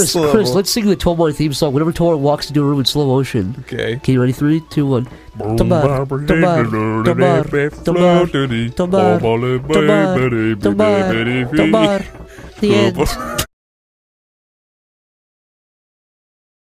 Chris, level. Chris, let's sing the Tomar theme song. Whenever Tomar walks into a room in slow motion. Okay. Okay, you ready? Three, two, one. Tomar, Tomar, Tomar, Tomar, Tomar, Tomar, Tomar, Tomar. The end.